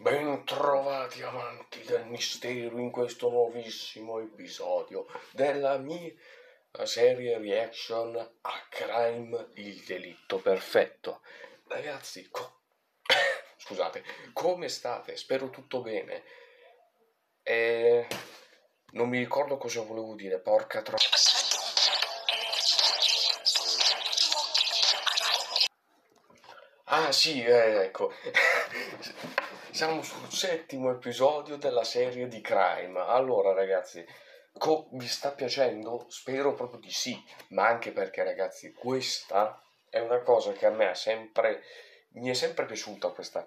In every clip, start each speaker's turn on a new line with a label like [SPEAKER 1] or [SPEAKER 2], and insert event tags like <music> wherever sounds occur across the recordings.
[SPEAKER 1] Bentrovati amanti del mistero in questo nuovissimo episodio della mia serie reaction a Crime il delitto perfetto. Ragazzi, co- <coughs> scusate, come state? Spero tutto bene. E non mi ricordo cosa volevo dire, porca troppa. Ah sì, eh, ecco. Siamo sul settimo episodio della serie di Crime. Allora, ragazzi, co- vi sta piacendo? Spero proprio di sì, ma anche perché, ragazzi, questa è una cosa che a me ha sempre mi è sempre piaciuta questa,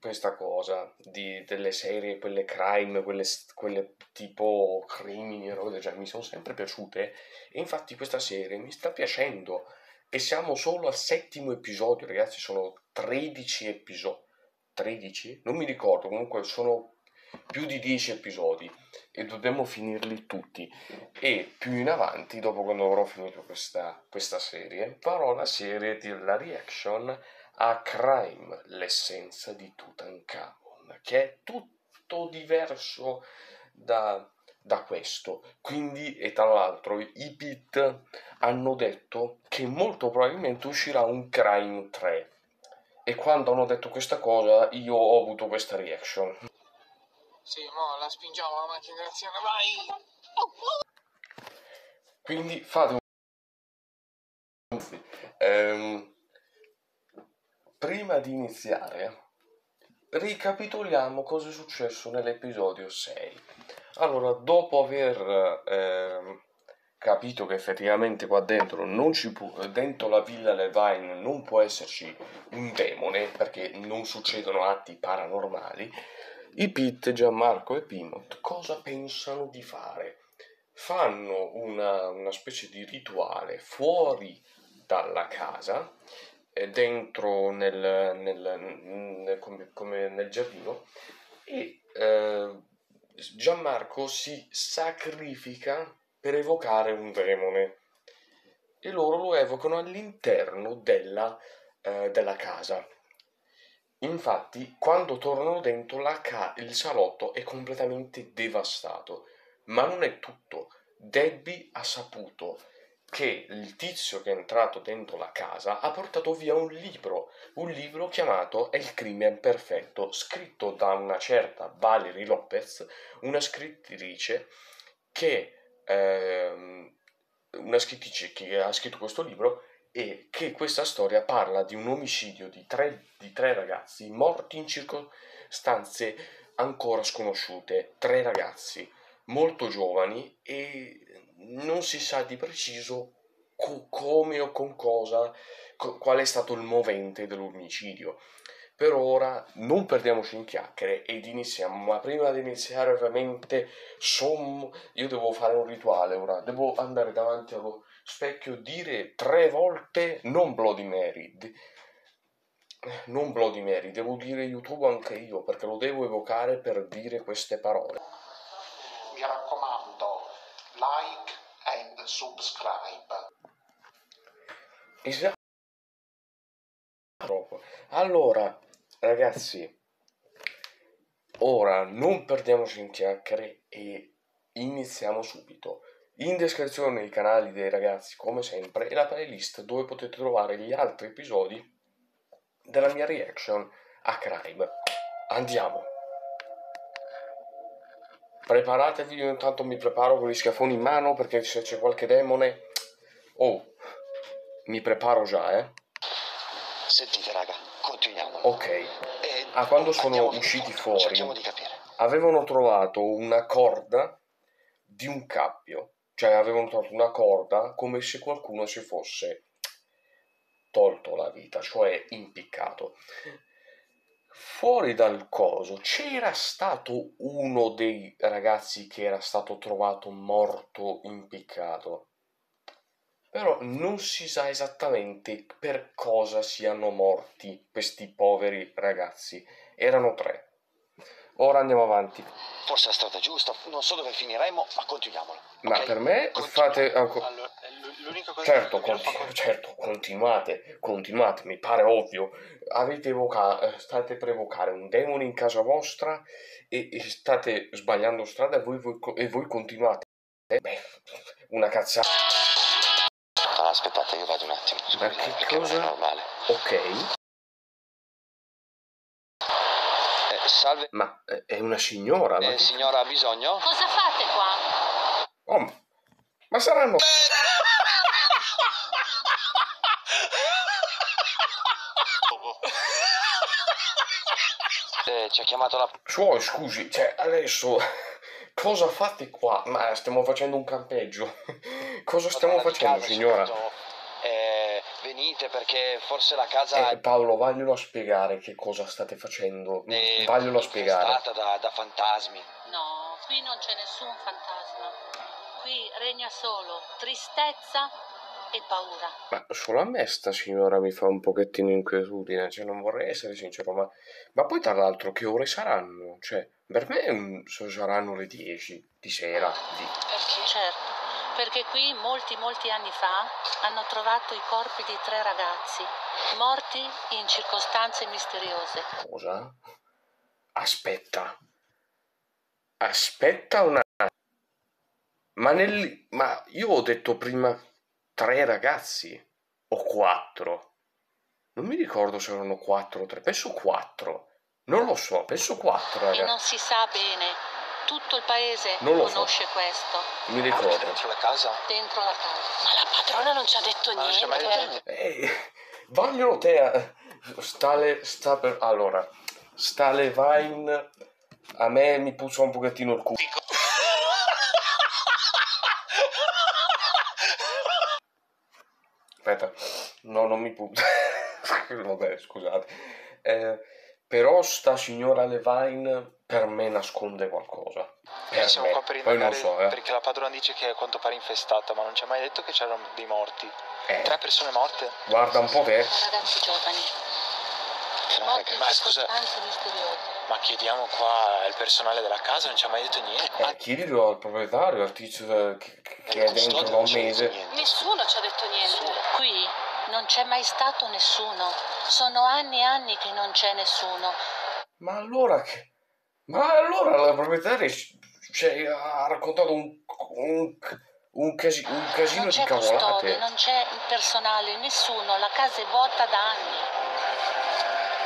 [SPEAKER 1] questa cosa di, delle serie, quelle crime, quelle, quelle tipo crimini, cioè, mi sono sempre piaciute e infatti questa serie mi sta piacendo e siamo solo al settimo episodio, ragazzi, sono 13 episodi. 13? Non mi ricordo, comunque sono più di 10 episodi e dobbiamo finirli tutti. E più in avanti, dopo quando avrò finito questa, questa serie, farò la serie della reaction a Crime, l'essenza di Tutankhamon, che è tutto diverso da, da questo. Quindi, e tra l'altro, i Pit hanno detto che molto probabilmente uscirà un Crime 3. E quando hanno detto questa cosa, io ho avuto questa reaction.
[SPEAKER 2] Sì, mo la spingiamo la macchina d'azione, vai!
[SPEAKER 1] Quindi fate un... Ehm, prima di iniziare, ricapitoliamo cosa è successo nell'episodio 6. Allora, dopo aver eh, capito che effettivamente qua dentro può, dentro la villa Levine non può esserci un demone perché non succedono atti paranormali, i Pete, Gianmarco e Pinot cosa pensano di fare? Fanno una, una specie di rituale fuori dalla casa dentro nel, nel, nel come, come, nel giardino e eh, Gianmarco si sacrifica per evocare un demone e loro lo evocano all'interno della, eh, della casa. Infatti, quando tornano dentro, ca- il salotto è completamente devastato. Ma non è tutto. Debbie ha saputo che il tizio che è entrato dentro la casa ha portato via un libro, un libro chiamato È il crimine perfetto, scritto da una certa Valerie Lopez, una scrittrice che ehm, una scrittrice che ha scritto questo libro e che questa storia parla di un omicidio di tre, di tre ragazzi morti in circostanze ancora sconosciute, tre ragazzi molto giovani e non si sa di preciso co- come o con cosa, co- qual è stato il movente dell'omicidio. Per ora non perdiamoci in chiacchiere ed iniziamo, ma prima di iniziare ovviamente som... io devo fare un rituale ora, devo andare davanti allo specchio, dire tre volte non Bloody Mary, non Bloody Mary, devo dire YouTube anche io perché lo devo evocare per dire queste parole.
[SPEAKER 3] Mi raccomando, like and subscribe.
[SPEAKER 1] Esatto. Allora, ragazzi, ora non perdiamoci in chiacchiere e iniziamo subito. In descrizione i canali dei ragazzi, come sempre, e la playlist dove potete trovare gli altri episodi della mia reaction a Crime. Andiamo! Preparatevi, io intanto mi preparo con gli schiaffoni in mano perché se c'è qualche demone... Oh, mi preparo già, eh.
[SPEAKER 3] Sentite, raga, continuiamo.
[SPEAKER 1] Ok. Ah, quando sono usciti fuori,
[SPEAKER 3] Cerchiamo di capire.
[SPEAKER 1] avevano trovato una corda di un cappio. Cioè, avevano trovato una corda come se qualcuno si fosse tolto la vita, cioè impiccato. Fuori dal coso c'era stato uno dei ragazzi che era stato trovato morto impiccato. Però non si sa esattamente per cosa siano morti questi poveri ragazzi. Erano tre. Ora andiamo avanti.
[SPEAKER 3] Forse è la strada giusta, non so dove finiremo, ma continuiamolo.
[SPEAKER 1] Ma
[SPEAKER 3] ok?
[SPEAKER 1] per me
[SPEAKER 3] Continuiamo.
[SPEAKER 1] fate ancora.
[SPEAKER 2] Allora, l'u-
[SPEAKER 4] l'unica cosa
[SPEAKER 1] Certo,
[SPEAKER 4] che non fa
[SPEAKER 1] certo, continuate, continuate, mi pare ovvio. Avete evoca- eh, state per evocare un demone in casa vostra e, e state sbagliando strada e voi, voi e voi continuate. Eh, Beh, una cazzata.
[SPEAKER 3] Aspettate, io vado un attimo.
[SPEAKER 1] Ma
[SPEAKER 3] scusate,
[SPEAKER 1] che
[SPEAKER 3] perché non
[SPEAKER 1] cosa?
[SPEAKER 3] è normale.
[SPEAKER 1] Ok,
[SPEAKER 3] Eh, salve,
[SPEAKER 1] ma eh, è una signora. Ma
[SPEAKER 3] eh, signora, ha bisogno?
[SPEAKER 5] Cosa fate qua?
[SPEAKER 1] Oh, ma- ma saranno...
[SPEAKER 3] Eh, ci ha chiamato la...
[SPEAKER 1] Suoi, scusi, cioè, adesso... Cosa fate qua? Ma stiamo facendo un campeggio. Cosa stiamo facendo, signora?
[SPEAKER 3] Eh, venite perché forse la casa
[SPEAKER 1] Eh, Paolo, vaglielo a spiegare che cosa state facendo.
[SPEAKER 3] è
[SPEAKER 1] Vaglielo a spiegare.
[SPEAKER 3] infestata da, da fantasmi.
[SPEAKER 5] No, qui non c'è nessun fantasma. Qui regna solo tristezza e paura.
[SPEAKER 1] Ma solo a me sta signora mi fa un pochettino inquietudine, cioè non vorrei essere sincero, ma, ma poi tra l'altro che ore saranno? Cioè, per me mm, so- saranno le 10 di sera. Di...
[SPEAKER 5] Perché? Certo, perché qui molti molti anni fa hanno trovato i corpi di tre ragazzi, morti in circostanze misteriose.
[SPEAKER 1] Cosa? Aspetta. Aspetta una... Ma, nel... ma io ho detto prima tre ragazzi o quattro. Non mi ricordo se erano quattro o tre, penso quattro. Non lo so, penso quattro
[SPEAKER 5] E
[SPEAKER 1] ragazzi.
[SPEAKER 5] non si sa bene, tutto il paese
[SPEAKER 1] Non lo so.
[SPEAKER 5] conosce questo,
[SPEAKER 1] Mi ricordo.
[SPEAKER 4] dentro la casa?
[SPEAKER 5] dentro la casa.
[SPEAKER 6] Ma la padrona non ci ha detto
[SPEAKER 4] Ma non ci ha mai detto
[SPEAKER 6] niente.
[SPEAKER 4] niente.
[SPEAKER 1] Eh, vogliono te a... Sta per... Allora, sta Levine... A me mi puzza un pochettino il culo. Aspetta, no, non mi puzza. <laughs> Vabbè, scusate. Eh, però sta signora Levine per me nasconde qualcosa. Per
[SPEAKER 4] Noi siamo
[SPEAKER 1] me.
[SPEAKER 4] qua per
[SPEAKER 1] Poi non
[SPEAKER 4] indagare
[SPEAKER 1] so, eh.
[SPEAKER 4] perché la padrona dice che è a quanto pare infestata, ma non ci ha mai detto che c'erano dei morti.
[SPEAKER 1] Eh,
[SPEAKER 4] Tre persone morte?
[SPEAKER 1] guarda un po' te.
[SPEAKER 5] Ragazzi giovani, morti
[SPEAKER 4] Ma scusa-. Ma chiediamo qua al personale della casa, non ci ha mai detto niente.
[SPEAKER 1] Eh, chiedilo al proprietario, al tizio che, che- che è dentro da un mese.
[SPEAKER 6] Nessuno ci ha detto niente.
[SPEAKER 5] Qui non c'è mai stato nessuno. Sono anni e anni che non c'è nessuno.
[SPEAKER 1] Ma allora che... Ma allora la proprietaria cioè, ha raccontato un, un, un, casi- un casino
[SPEAKER 5] Non
[SPEAKER 1] di
[SPEAKER 5] c'è custode,
[SPEAKER 1] cavolate.
[SPEAKER 5] non c'è personale, nessuno. La casa è vuota da anni.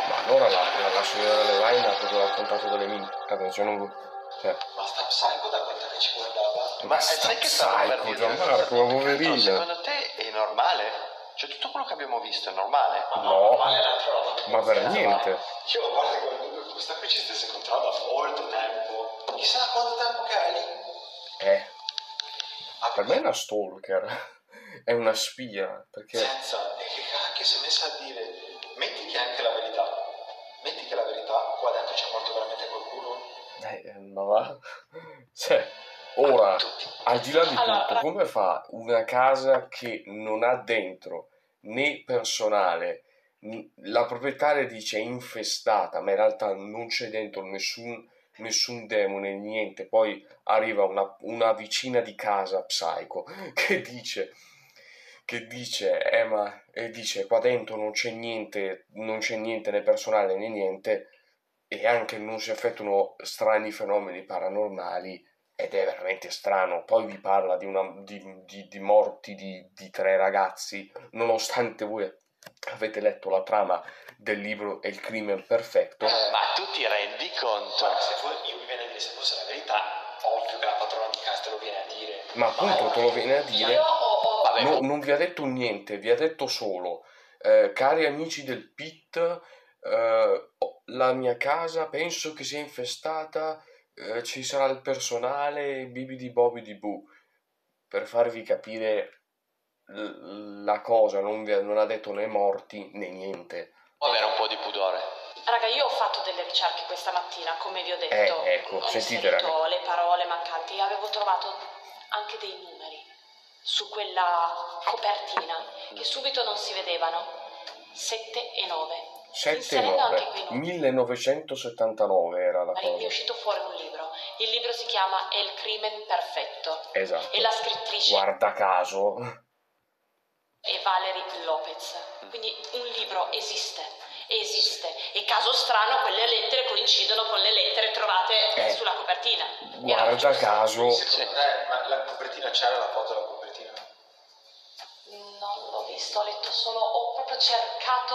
[SPEAKER 1] Ma allora la, la, la signora Levine ha proprio raccontato delle minchie. Cioè, non... cioè,
[SPEAKER 3] Ma sta psycho da quella che ci guardava?
[SPEAKER 1] Ma
[SPEAKER 3] eh, sai che stavo per
[SPEAKER 1] psycho,
[SPEAKER 3] dire?
[SPEAKER 1] Ma poverina.
[SPEAKER 3] Secondo te è normale? Cioè tutto quello che abbiamo visto è normale?
[SPEAKER 1] No, ma per niente.
[SPEAKER 3] Io guarda che questa qui ci stesse incontrando da molto tempo. Chissà da quanto tempo che è lì.
[SPEAKER 1] Eh, per me è una stalker. <laughs> È una spia, perché...
[SPEAKER 3] Senza, e che cacchio si è messa a dire? Metti che è anche la verità. Metti che la verità, qua dentro c'è morto veramente qualcuno.
[SPEAKER 1] Eh, ma va... <laughs> Cioè, ora, al di là di
[SPEAKER 6] Allora,
[SPEAKER 1] tutto, come fa una casa che non ha dentro né personale, la proprietaria dice infestata, ma in realtà non c'è dentro nessun, nessun demone, niente, poi arriva una, una vicina di casa, psycho, <laughs> che dice... Che dice, eh, ma, e dice qua dentro non c'è niente, non c'è niente né personale né niente, e anche non si effettuano strani fenomeni paranormali ed è veramente strano. Poi vi parla di, una, di, di- di morti di, di tre ragazzi, nonostante voi avete letto la trama del libro E il crimine perfetto.
[SPEAKER 3] Ma tu ti rendi conto? se fu- io mi viene a dire se fosse la verità, ovvio che la padrona di casa te lo viene a dire.
[SPEAKER 1] Ma appunto te lo viene a dire,
[SPEAKER 6] Io ho, ho-
[SPEAKER 3] Vabbè,
[SPEAKER 1] no- non vi ha detto niente, vi ha detto solo, eh, cari amici del pit, eh, la mia casa penso che sia infestata, eh, ci sarà il personale, bibidi bobidi bu. Per farvi capire l- la cosa, non, vi ha, non ha detto né morti né niente.
[SPEAKER 3] può avere un po' di pudore.
[SPEAKER 6] Raga, io ho fatto delle ricerche questa mattina, come vi ho detto.
[SPEAKER 1] Eh, ecco,
[SPEAKER 6] ho
[SPEAKER 1] sentite,
[SPEAKER 6] inserito le parole mancanti e avevo trovato anche dei numeri su quella copertina che subito non si vedevano. 7 e 9.
[SPEAKER 1] 7
[SPEAKER 6] Inserendo anche quei
[SPEAKER 1] 9,
[SPEAKER 6] numeri.
[SPEAKER 1] 1979 era la
[SPEAKER 6] mi è
[SPEAKER 1] cosa.
[SPEAKER 6] uscito fuori un libro. Il libro si chiama El crimen perfetto
[SPEAKER 1] Esatto.
[SPEAKER 6] e la scrittrice
[SPEAKER 1] Guarda caso,
[SPEAKER 6] Valerie Lopez. Quindi un libro esiste, esiste. E caso strano quelle lettere coincidono con le lettere trovate
[SPEAKER 1] Eh.
[SPEAKER 6] sulla copertina. Era
[SPEAKER 1] Guarda caso,
[SPEAKER 3] Secondo te, ma la copertina c'era la foto della copertina?
[SPEAKER 6] Non l'ho visto, ho letto solo, ho proprio cercato,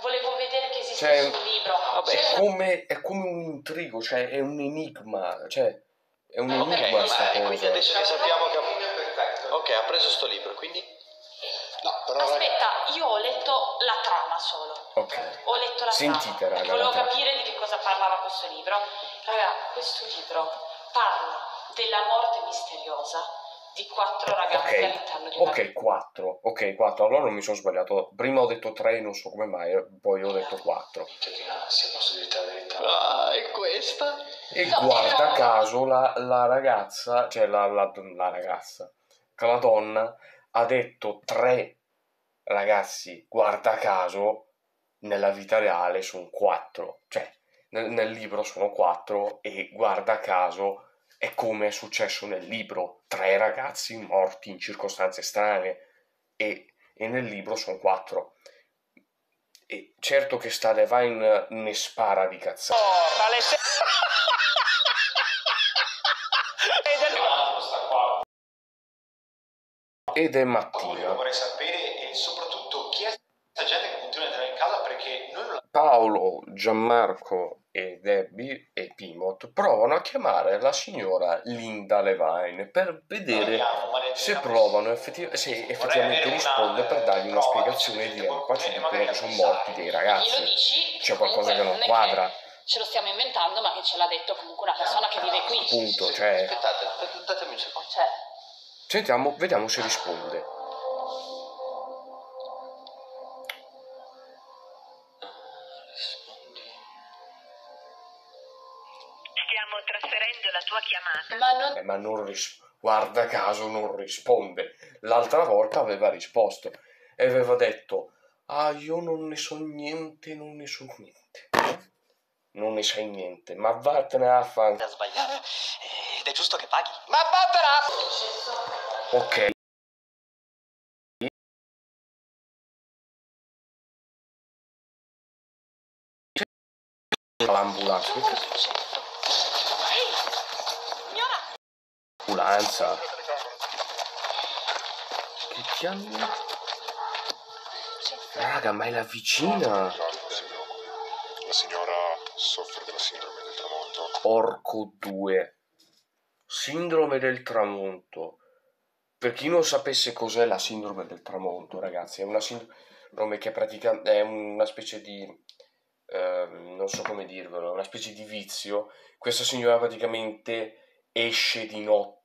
[SPEAKER 6] volevo vedere che
[SPEAKER 1] Cioè,
[SPEAKER 6] esistesse un libro.
[SPEAKER 4] vabbè,
[SPEAKER 1] è
[SPEAKER 6] C'era-
[SPEAKER 1] come, è come un intrigo, cioè è un enigma, cioè è un enigma
[SPEAKER 4] ma
[SPEAKER 1] sta
[SPEAKER 4] e quindi
[SPEAKER 1] cosa.
[SPEAKER 4] adesso che sappiamo che...
[SPEAKER 3] perfetto.
[SPEAKER 4] Ok, ha preso sto libro, quindi...
[SPEAKER 3] No, però raga,
[SPEAKER 6] Aspetta, io ho letto la trama solo.
[SPEAKER 1] Ok.
[SPEAKER 6] Ho letto la
[SPEAKER 1] Sentite,
[SPEAKER 6] trama.
[SPEAKER 1] raga,
[SPEAKER 6] Volevo capire di che cosa parlava questo libro. Raga, questo libro parla della morte misteriosa di quattro ragazzi all'interno di
[SPEAKER 1] Ok,
[SPEAKER 6] una
[SPEAKER 1] ok, 4. Ok, 4. Allora non mi sono sbagliato. Prima ho detto 3, non so come mai, poi ho detto 4.
[SPEAKER 3] che se posso dirti la verità.
[SPEAKER 4] Ah, e questa?
[SPEAKER 1] E
[SPEAKER 6] No,
[SPEAKER 1] guarda
[SPEAKER 6] no.
[SPEAKER 1] caso la, la ragazza, cioè la, la- la ragazza, che la donna ha detto tre ragazzi, guarda caso, nella vita reale sono quattro. Cioè, nel, nel libro sono quattro e guarda caso è come è successo nel libro. Tre ragazzi morti in circostanze strane e, e nel libro sono quattro. E certo che sta Levine ne spara di cazzate. <laughs> Ed è mattina.
[SPEAKER 3] vorrei sapere e soprattutto chi è questa gente che continua ad entrare in casa perché noi non la
[SPEAKER 1] Paolo, Gianmarco e Debbie e Pimot provano a chiamare la signora Linda Levine per vedere se provano effetti- se effettivamente risponde per dargli una spiegazione di qua ci
[SPEAKER 3] potete
[SPEAKER 1] dicono che sono morti dei ragazzi. C'è qualcosa che non quadra.
[SPEAKER 6] Ce lo stiamo inventando, ma che ce l'ha detto comunque una persona che vive qui.
[SPEAKER 1] Appunto, cioè,
[SPEAKER 4] Aspettate, aspettate, datemi un secondo.
[SPEAKER 6] Cioè,
[SPEAKER 1] sentiamo, vediamo se risponde.
[SPEAKER 7] Chiamata.
[SPEAKER 6] ma non
[SPEAKER 1] Eh, ma non risponde. Guarda caso non risponde. L'altra volta aveva risposto e aveva detto: Ah, io non ne so niente, non ne so niente. Non ne sai niente, ma vattene a fan.
[SPEAKER 4] a sbagliare ed è giusto che paghi.
[SPEAKER 6] Ma vattene!
[SPEAKER 1] Ok. L'ambulanza. Ambulanza? Che diamine? Raga, ma è la vicina.
[SPEAKER 8] La signora soffre della sindrome del tramonto.
[SPEAKER 1] Orco 2. Sindrome del tramonto. Per chi non sapesse cos'è la sindrome del tramonto, ragazzi, è una sindrome che praticamente è una specie di ehm, non so come dirvelo, una specie di vizio. Questa signora praticamente esce di notte,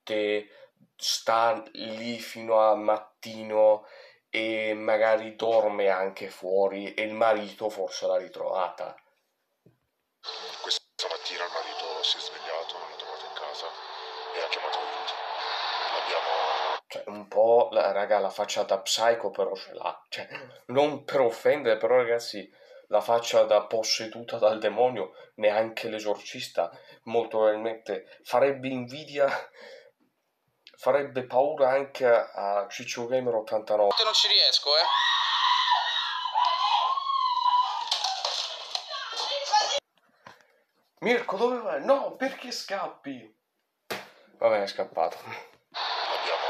[SPEAKER 1] sta lì fino a mattino e magari dorme anche fuori e il marito forse l'ha ritrovata.
[SPEAKER 8] Questa mattina il marito si è svegliato, è tornato in casa e ha chiamato aiuto. L'abbiamo...
[SPEAKER 1] Cioè, un po', la, raga, la faccia da psycho però ce l'ha. Cioè, non per offendere, però ragazzi, la faccia da posseduta dal demonio, neanche l'esorcista, molto probabilmente farebbe invidia, farebbe paura anche a Ciccio Gamer 89.
[SPEAKER 2] Non ci riesco, eh.
[SPEAKER 1] Mirko, dove vai? No, perché scappi? Vabbè, è scappato.
[SPEAKER 8] L'abbiamo...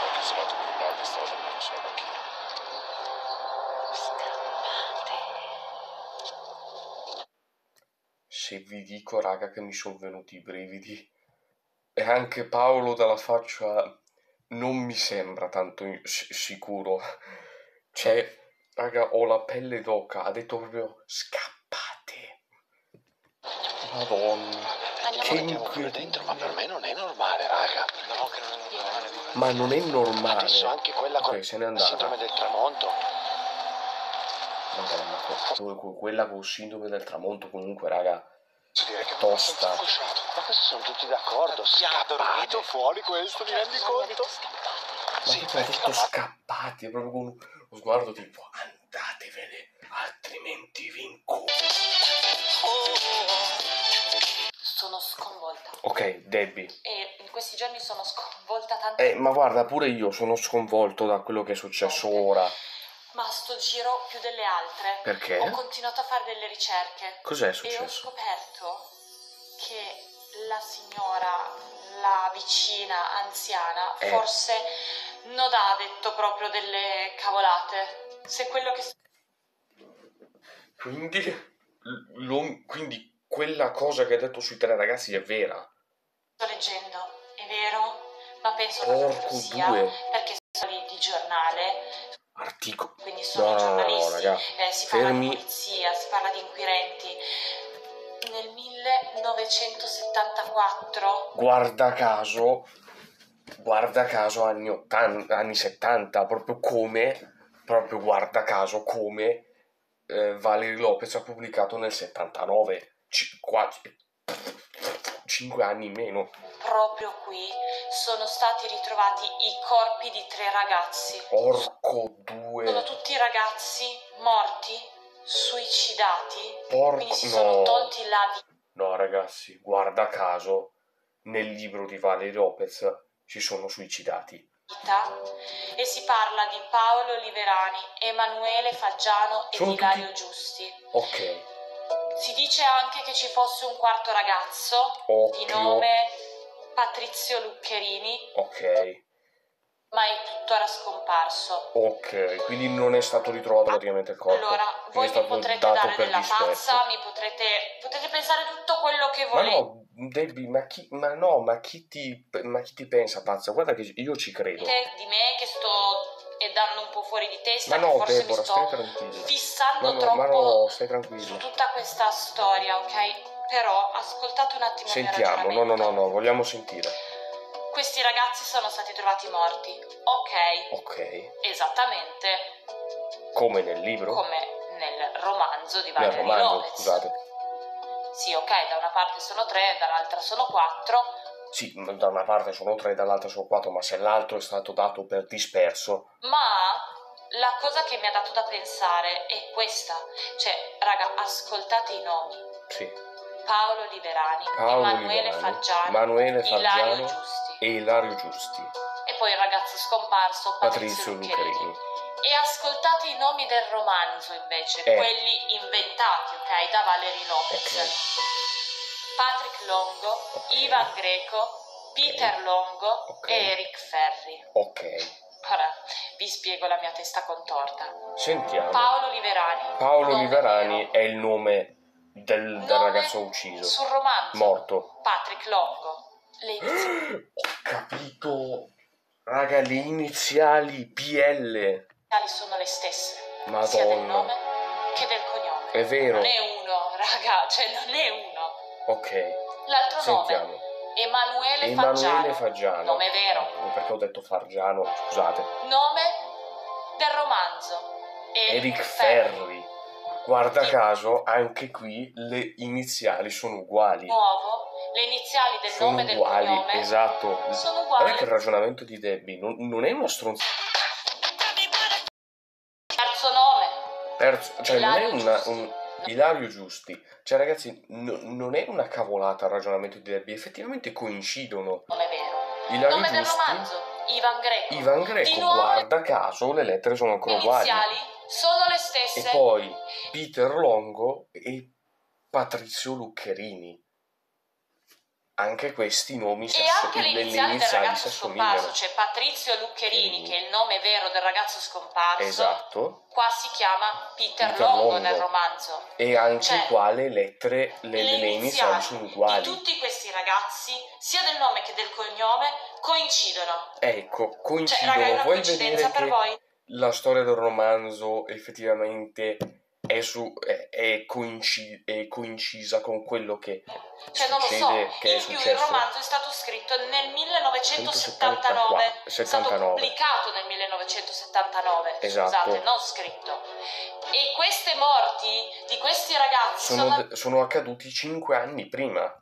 [SPEAKER 8] Ho chiamato più tardi, stava dormendo sulla banchina.
[SPEAKER 1] Se vi dico, raga, che mi sono venuti i brividi, e anche Paolo dalla faccia non mi sembra tanto si- sicuro. Cioè, raga, ho la pelle d'oca, ha detto proprio scappate. Madonna.
[SPEAKER 6] Andiamo
[SPEAKER 1] Che inquietudine.
[SPEAKER 4] dentro, ma per me non è normale, raga.
[SPEAKER 3] No, che non è normale.
[SPEAKER 1] Ma non è normale.
[SPEAKER 4] Adesso anche quella con
[SPEAKER 1] Ok, se n'è
[SPEAKER 4] la
[SPEAKER 1] andata.
[SPEAKER 4] sindrome del tramonto.
[SPEAKER 1] Madonna, que- que- quella con sindrome del tramonto comunque, raga, Tosta.
[SPEAKER 4] Ma questi sono tutti d'accordo.
[SPEAKER 3] Ha dormito
[SPEAKER 4] Scappate.
[SPEAKER 3] fuori questo, mi rendi conto?
[SPEAKER 1] Ma
[SPEAKER 4] Sì, perché
[SPEAKER 1] scappate, proprio con uno sguardo tipo andatevene, altrimenti vi incubo.
[SPEAKER 6] Sono sconvolta.
[SPEAKER 1] Ok, Debbie,
[SPEAKER 6] E questi giorni sono sconvolta tanto.
[SPEAKER 1] Eh, ma guarda, pure io sono sconvolto da quello che è successo ora.
[SPEAKER 6] Ma sto giro più delle altre.
[SPEAKER 1] Perché?
[SPEAKER 6] Ho continuato a fare delle ricerche.
[SPEAKER 1] Cos'è
[SPEAKER 6] E ho
[SPEAKER 1] successo?
[SPEAKER 6] scoperto che la signora, la vicina anziana,
[SPEAKER 1] Eh.
[SPEAKER 6] forse non ha detto proprio delle cavolate. Se quello che
[SPEAKER 1] Quindi, quindi quella cosa che hai detto sui tre ragazzi è vera.
[SPEAKER 6] sto leggendo è vero, ma penso che sia
[SPEAKER 1] due.
[SPEAKER 6] perché sono lì di giornale,
[SPEAKER 1] Articolo.
[SPEAKER 6] quindi sono
[SPEAKER 1] No,
[SPEAKER 6] giornalisti,
[SPEAKER 1] raga.
[SPEAKER 6] eh, si parla
[SPEAKER 1] Fermi.
[SPEAKER 6] di polizia, si parla di inquirenti. Nel 1974
[SPEAKER 1] Guarda caso, guarda caso anni 80, anni 70, proprio come, proprio guarda caso come eh, Valerie Lopez ha pubblicato nel 79, ci- quasi 5 anni in meno.
[SPEAKER 6] proprio qui sono stati ritrovati i corpi di tre ragazzi.
[SPEAKER 1] Porco
[SPEAKER 6] Sono
[SPEAKER 1] due,
[SPEAKER 6] tutti ragazzi morti, suicidati,
[SPEAKER 1] porco
[SPEAKER 6] quindi si sono
[SPEAKER 1] no.
[SPEAKER 6] tolti la
[SPEAKER 1] No ragazzi, guarda caso, nel libro di Valerie Lopez si sono suicidati.
[SPEAKER 6] vita e si parla di Paolo Liverani, Emanuele Faggiano e
[SPEAKER 1] Sono
[SPEAKER 6] Ilario
[SPEAKER 1] tutti-
[SPEAKER 6] Giusti.
[SPEAKER 1] Ok,
[SPEAKER 6] Si dice anche che ci fosse un quarto ragazzo di
[SPEAKER 1] occhio,
[SPEAKER 6] nome Patrizio Luccherini,
[SPEAKER 1] ok,
[SPEAKER 6] ma è tuttora scomparso.
[SPEAKER 1] ok, quindi non è stato ritrovato praticamente il corpo.
[SPEAKER 6] Allora,
[SPEAKER 1] quindi
[SPEAKER 6] voi mi potrete dare della
[SPEAKER 1] disperso.
[SPEAKER 6] pazza, mi potrete, potete pensare tutto quello che
[SPEAKER 1] Ma
[SPEAKER 6] volete.
[SPEAKER 1] no, Debbie, ma chi, ma no, ma chi ti, ma chi ti pensa pazza? Guarda che io ci credo.
[SPEAKER 6] di me che sto e dando un po' fuori di testa,
[SPEAKER 1] Ma no,
[SPEAKER 6] forse
[SPEAKER 1] Deborah,
[SPEAKER 6] mi sto fissando
[SPEAKER 1] no,
[SPEAKER 6] troppo
[SPEAKER 1] no,
[SPEAKER 6] su tutta questa storia, ok? Però ascoltate un attimo
[SPEAKER 1] Sentiamo, no, no, no, no, vogliamo sentire.
[SPEAKER 6] Questi ragazzi sono stati trovati morti, ok?
[SPEAKER 1] Ok,
[SPEAKER 6] Esattamente
[SPEAKER 1] come nel libro?
[SPEAKER 6] come nel romanzo di
[SPEAKER 1] Nel
[SPEAKER 6] Valerie
[SPEAKER 1] romanzo,
[SPEAKER 6] Lopez.
[SPEAKER 1] scusate.
[SPEAKER 6] Sì, ok, da una parte sono tre, dall'altra sono quattro.
[SPEAKER 1] Sì, da una parte sono tre, dall'altra sono quattro, ma se l'altro è stato dato per disperso,
[SPEAKER 6] Ma la cosa che mi ha dato da pensare è questa. Cioè, raga, ascoltate i nomi.
[SPEAKER 1] sì.
[SPEAKER 6] Paolo Liberani,
[SPEAKER 1] Paolo
[SPEAKER 6] Emanuele
[SPEAKER 1] Liverani,
[SPEAKER 6] Faggiano,
[SPEAKER 1] Emanuele
[SPEAKER 6] Ilario
[SPEAKER 1] Faggiano
[SPEAKER 6] Giusti
[SPEAKER 1] e Ilario Giusti,
[SPEAKER 6] e poi il ragazzo scomparso
[SPEAKER 1] Patrizio
[SPEAKER 6] Patrizio, Luccherini.
[SPEAKER 1] Luccherini.
[SPEAKER 6] E ascoltate i nomi del romanzo invece,
[SPEAKER 1] Eh.
[SPEAKER 6] quelli inventati, ok, da Valerie Lopez.
[SPEAKER 1] Ok.
[SPEAKER 6] Longo, Ivan Greco, Peter Longo
[SPEAKER 1] Ok.
[SPEAKER 6] e Eric Ferri.
[SPEAKER 1] Ok,
[SPEAKER 6] Ora vi spiego la mia testa contorta.
[SPEAKER 1] sentiamo.
[SPEAKER 6] Paolo Liverani.
[SPEAKER 1] Paolo Liverani
[SPEAKER 6] vero.
[SPEAKER 1] è il nome del, del ragazzo ucciso,
[SPEAKER 6] Sul romanzo.
[SPEAKER 1] morto.
[SPEAKER 6] Patrick Longo. Le <gasps> iniziali
[SPEAKER 1] Ho capito. Raga, le iniziali PL.
[SPEAKER 6] sono le stesse. Sia del
[SPEAKER 1] Madonna.
[SPEAKER 6] nome che del cognome.
[SPEAKER 1] È vero.
[SPEAKER 6] Non è uno, raga, cioè non è uno.
[SPEAKER 1] Ok,
[SPEAKER 6] L'altro
[SPEAKER 1] sentiamo.
[SPEAKER 6] nome. Emanuele,
[SPEAKER 1] Emanuele
[SPEAKER 6] Faggiano.
[SPEAKER 1] Faggiano.
[SPEAKER 6] Nome vero.
[SPEAKER 1] Perché ho detto Fargiano, scusate.
[SPEAKER 6] Nome del romanzo.
[SPEAKER 1] Eric Ferri. Guarda
[SPEAKER 6] Sì.
[SPEAKER 1] caso, anche qui le iniziali sono uguali.
[SPEAKER 6] Nuovo. Le iniziali del
[SPEAKER 1] Sono
[SPEAKER 6] nome e del cognome.
[SPEAKER 1] esatto.
[SPEAKER 6] Sono uguali.
[SPEAKER 1] Guarda che il ragionamento di Debbie non, non è uno stronzo.
[SPEAKER 6] Terzo nome.
[SPEAKER 1] Terzo, cioè non è una, un Ilario Giusti. Cioè ragazzi, no- non è una cavolata il ragionamento di Debbie, effettivamente coincidono.
[SPEAKER 6] Non è vero.
[SPEAKER 1] Ilario
[SPEAKER 6] nome del
[SPEAKER 1] Giusti,
[SPEAKER 6] romanzo. Ivan Greco.
[SPEAKER 1] Ivan
[SPEAKER 6] Di
[SPEAKER 1] Greco,
[SPEAKER 6] nuovo
[SPEAKER 1] guarda caso, le lettere sono ancora uguali.
[SPEAKER 6] iniziali sono le
[SPEAKER 1] E
[SPEAKER 6] stesse.
[SPEAKER 1] poi Peter Longo e Patrizio Luccherini. Anche questi nomi si
[SPEAKER 6] E
[SPEAKER 1] asso-
[SPEAKER 6] anche le
[SPEAKER 1] le- le
[SPEAKER 6] iniziali del ragazzo
[SPEAKER 1] assomigliano.
[SPEAKER 6] scomparso, cioè Patrizio Luccherini, che è il nome vero del ragazzo scomparso,
[SPEAKER 1] Esatto.
[SPEAKER 6] qua si chiama Peter,
[SPEAKER 1] Peter
[SPEAKER 6] Longo,
[SPEAKER 1] Longo.
[SPEAKER 6] nel romanzo.
[SPEAKER 1] E anche
[SPEAKER 6] Cioè,
[SPEAKER 1] qua le lettere, le,
[SPEAKER 6] Le
[SPEAKER 1] le- iniziali sono
[SPEAKER 6] di
[SPEAKER 1] uguali.
[SPEAKER 6] tutti questi ragazzi, sia del nome che del cognome, coincidono.
[SPEAKER 1] Ecco,
[SPEAKER 6] Cioè,
[SPEAKER 1] coincidono.
[SPEAKER 6] raga, è una
[SPEAKER 1] Vuoi
[SPEAKER 6] coincidenza per voi?
[SPEAKER 1] la storia del romanzo effettivamente è, su, è, è coinci- è coincisa con quello che
[SPEAKER 6] Cioè, non lo so.
[SPEAKER 1] succede, che è
[SPEAKER 6] In più il romanzo è stato scritto nel 1979. È stato
[SPEAKER 1] 79.
[SPEAKER 6] pubblicato nel 1979.
[SPEAKER 1] Esatto.
[SPEAKER 6] Scusate, non scritto. E queste morti di questi ragazzi sono,
[SPEAKER 1] sono, sono accaduti cinque anni prima.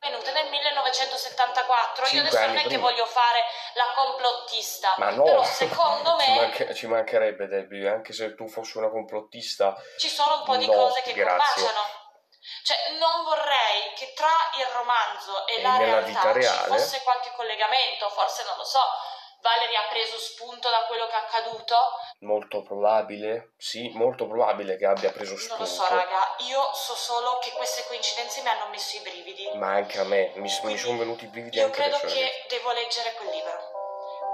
[SPEAKER 6] Avvenute nel 1974. Io
[SPEAKER 1] Cinque
[SPEAKER 6] adesso non è che voglio fare la complottista.
[SPEAKER 1] Ma no,
[SPEAKER 6] Però secondo <laughs>
[SPEAKER 1] ci,
[SPEAKER 6] me
[SPEAKER 1] manche- ci mancherebbe Debbie, anche se tu fossi una complottista.
[SPEAKER 6] ci sono un po' di
[SPEAKER 1] No,
[SPEAKER 6] cose che
[SPEAKER 1] grazie.
[SPEAKER 6] combaciano. Cioè, non vorrei che tra il romanzo e,
[SPEAKER 1] E
[SPEAKER 6] la realtà
[SPEAKER 1] vita
[SPEAKER 6] ci
[SPEAKER 1] reale?
[SPEAKER 6] fosse qualche collegamento, forse non lo so. Valerie ha preso spunto da quello che è accaduto.
[SPEAKER 1] Molto probabile, sì, molto probabile che abbia preso
[SPEAKER 6] Non
[SPEAKER 1] spunto.
[SPEAKER 6] lo so, raga. Io so solo che queste coincidenze mi hanno messo i brividi.
[SPEAKER 1] Ma anche a me, mi, mi sono venuti i brividi
[SPEAKER 6] Io
[SPEAKER 1] anche
[SPEAKER 6] credo
[SPEAKER 1] adesso.
[SPEAKER 6] che
[SPEAKER 1] ragazzi.
[SPEAKER 6] devo leggere quel libro.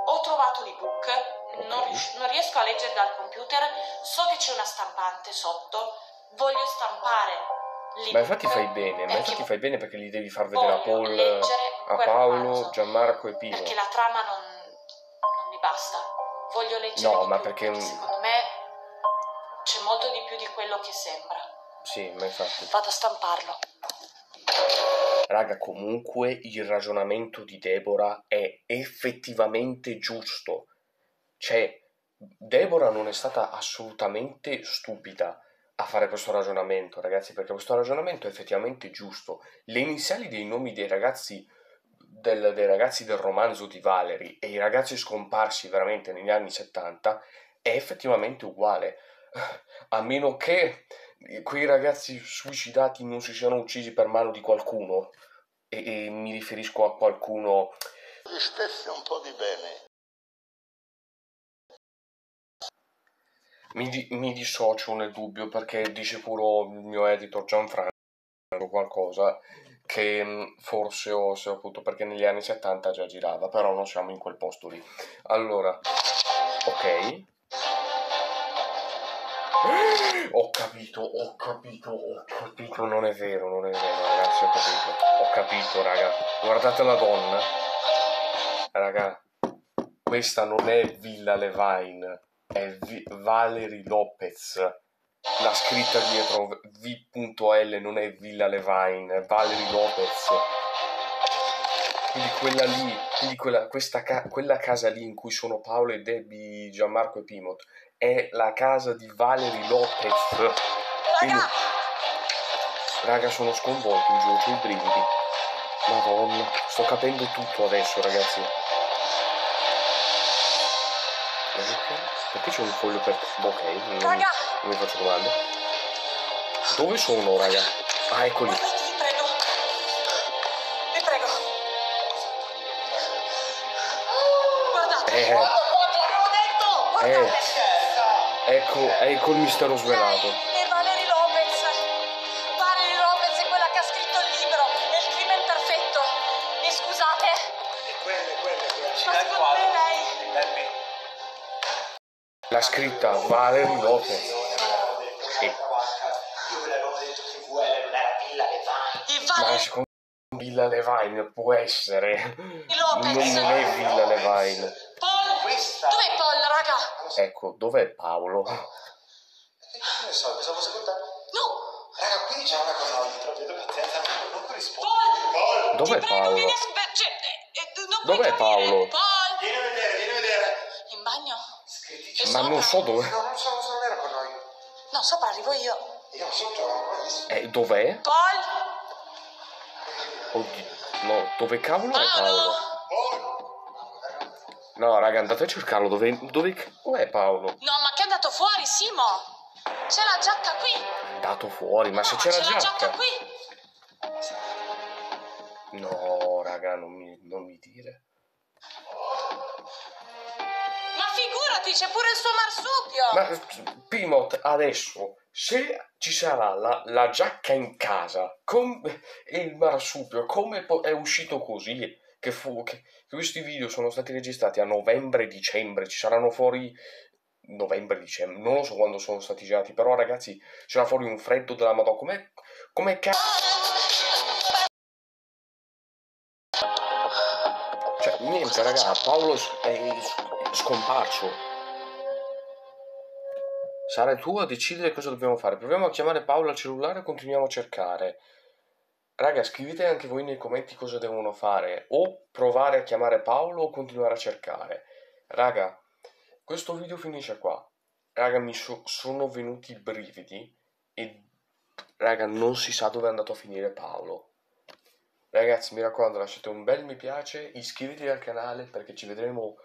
[SPEAKER 6] Ho trovato l'ebook, non,
[SPEAKER 1] Ok.
[SPEAKER 6] rius- non riesco a leggere dal computer, so che c'è una stampante sotto, voglio stampare l'ebook.
[SPEAKER 1] Ma infatti fai bene, ma infatti fai bene perché li devi far vedere a Paul, a Paolo, Gianmarco e Pino.
[SPEAKER 6] Perché la trama non, non basta. Voglio leggere
[SPEAKER 1] No, ma
[SPEAKER 6] più,
[SPEAKER 1] perché-
[SPEAKER 6] secondo me c'è molto di più di quello che sembra.
[SPEAKER 1] Sì, ma infatti.
[SPEAKER 6] Vado a stamparlo.
[SPEAKER 1] Raga, comunque il ragionamento di Deborah è effettivamente giusto. Cioè, Deborah non è stata assolutamente stupida a fare questo ragionamento, ragazzi, perché questo ragionamento è effettivamente giusto. Le iniziali dei nomi dei ragazzi del, dei ragazzi del romanzo di Valerie e i ragazzi scomparsi veramente negli anni 70 è effettivamente uguale. A meno che quei ragazzi suicidati non si siano uccisi per mano di qualcuno. E, e mi riferisco a qualcuno
[SPEAKER 8] Gli stesse un po' di bene.
[SPEAKER 1] Mi, di- mi dissocio nel dubbio perché dice pure il mio editor Gianfranco qualcosa che mh, forse ho saputo perché negli anni 70 già girava, però non siamo in quel posto lì. Allora, ok. <gasps> Ho capito, ho capito, ho capito, non è vero, non è vero, ragazzi, ho capito, ho capito, raga. Guardate la donna. Raga, questa non è Villa Levine, è Vi- Valerie Lopez. La scritta dietro V.L non è Villa Levine, è Valerie Lopez. Quindi quella lì, quindi quella, ca- quella casa lì in cui sono Paolo e Debbie, Gianmarco e Pimot, è la casa di Valerie Lopez. Quindi-
[SPEAKER 6] Raga!
[SPEAKER 1] Sono sconvolto, giuro, c'ho i brividi. Madonna, sto capendo tutto adesso, ragazzi. Perché, c'è un foglio per... Ok, non,
[SPEAKER 6] Raga!
[SPEAKER 1] non mi faccio domande. Dove sono, raga? Ah, eccoli.
[SPEAKER 6] Vi prego. Vi prego. Guardate.
[SPEAKER 1] Eh,
[SPEAKER 6] Guardate.
[SPEAKER 1] ecco, ecco il mistero svelato. Scritta Valerie Lopez. Sì.
[SPEAKER 3] Io ve l'avevo detto che VL non era Villa Levine.
[SPEAKER 6] E
[SPEAKER 1] Ma secondo Villa Levine può essere. Non, è Villa Levine.
[SPEAKER 6] Paul. Dov'è Paul, raga?
[SPEAKER 1] Ecco, dov'è Paolo?
[SPEAKER 3] Che ne so, cosa posso contare?
[SPEAKER 6] No.
[SPEAKER 3] Raga, qui diciamo una cosa proprio vedo pazienza, non, corrisponde.
[SPEAKER 6] Paul.
[SPEAKER 1] Dov'è
[SPEAKER 6] Ti prego,
[SPEAKER 1] Paolo?
[SPEAKER 6] vieni a spe- cioè, eh, eh, non puoi
[SPEAKER 1] Dov'è
[SPEAKER 6] capire.
[SPEAKER 1] Paolo?
[SPEAKER 6] Paul.
[SPEAKER 3] Vieni a vedere, vieni a vedere.
[SPEAKER 6] In bagno?
[SPEAKER 3] Scrittici.
[SPEAKER 6] E
[SPEAKER 1] Ma non so dove.
[SPEAKER 3] No, non so, non era con noi.
[SPEAKER 6] No, sopra arrivo io.
[SPEAKER 3] Io non so, già,
[SPEAKER 1] Eh, dov'è?
[SPEAKER 6] Paul.
[SPEAKER 1] Oddio. No, dove cavolo è Paolo? No, raga, andate a cercarlo. Dove, dove cavolo è Paolo?
[SPEAKER 6] No, ma che è andato fuori, Simo? C'è la giacca qui.
[SPEAKER 1] È andato fuori, ma se
[SPEAKER 6] No,
[SPEAKER 1] c'è la
[SPEAKER 6] c'è la giacca
[SPEAKER 1] giacca.
[SPEAKER 6] qui.
[SPEAKER 1] No, raga, non mi, non mi dire.
[SPEAKER 6] C'è pure il suo marsupio.
[SPEAKER 1] Ma Pimot, adesso, se ci sarà la, la giacca in casa com- e il marsupio, come è uscito così? Che, fu, che, che questi video sono stati registrati a novembre-dicembre, ci saranno fuori novembre-dicembre, non lo so quando sono stati girati, però ragazzi c'era fuori un freddo della madonna, com'è, com'è cazzo? Cioè, niente, raga, Paolo è scomparso. Sarai tu a decidere cosa dobbiamo fare. Proviamo a chiamare Paolo al cellulare e continuiamo a cercare. Raga, scrivete anche voi nei commenti cosa devono fare. O provare a chiamare Paolo o continuare a cercare. Raga, questo video finisce qua. Raga, mi so- sono venuti i brividi e raga, non si sa dove è andato a finire Paolo. Ragazzi, mi raccomando, lasciate un bel mi piace, iscrivetevi al canale perché ci vedremo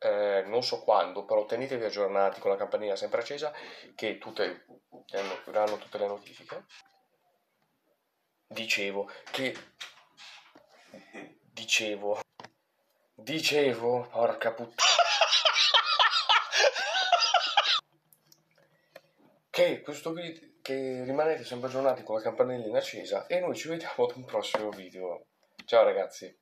[SPEAKER 1] eh, non so quando, però tenetevi aggiornati con la campanella sempre accesa che tutte che tutte le notifiche. dicevo che dicevo dicevo porca puttana che questo video che rimanete sempre aggiornati con la campanellina accesa e noi ci vediamo ad un prossimo video ciao ragazzi